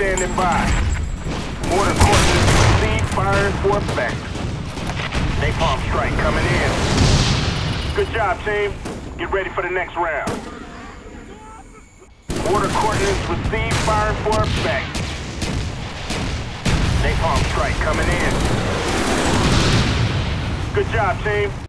standing by. Mortar coordinates proceed firing for effect. Napalm strike coming in. Good job, team. Get ready for the next round. Mortar coordinates received, firing for effect. Napalm strike coming in. Good job, team.